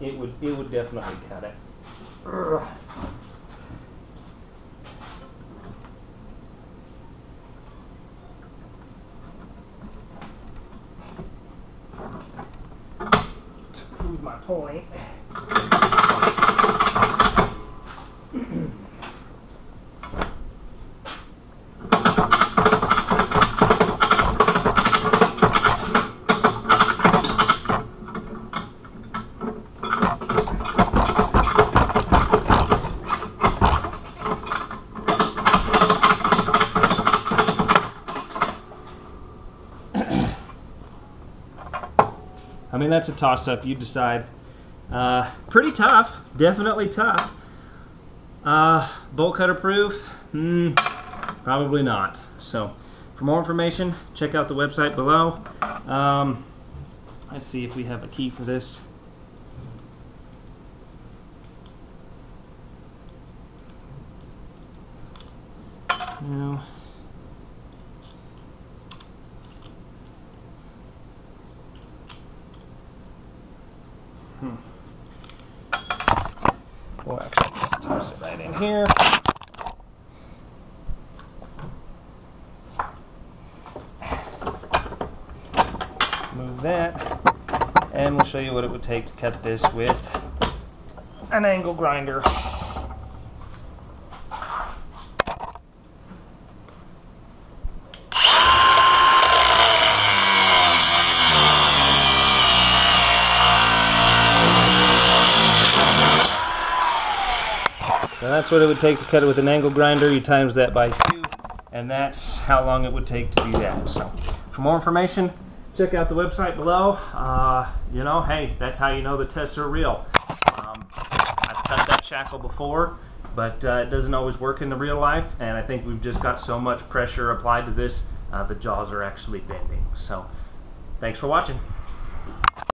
it would it would definitely cut it. To prove my point. I mean, that's a toss up. You decide. Uh, pretty tough. Definitely tough. Uh, bolt cutter proof? Hmm, probably not. So, for more information, check out the website below. Um, let's see if we have a key for this. No. We'll actually just toss it right in here. Move that. And we'll show you what it would take to cut this with an angle grinder. So that's what it would take to cut it with an angle grinder. You times that by two, and that's how long it would take to do that. So for more information, check out the website below. Uh, you know, hey, that's how you know the tests are real. Um, I've cut that shackle before, but uh, it doesn't always work in the real life, and I think we've just got so much pressure applied to this, uh, the jaws are actually bending. So thanks for watching.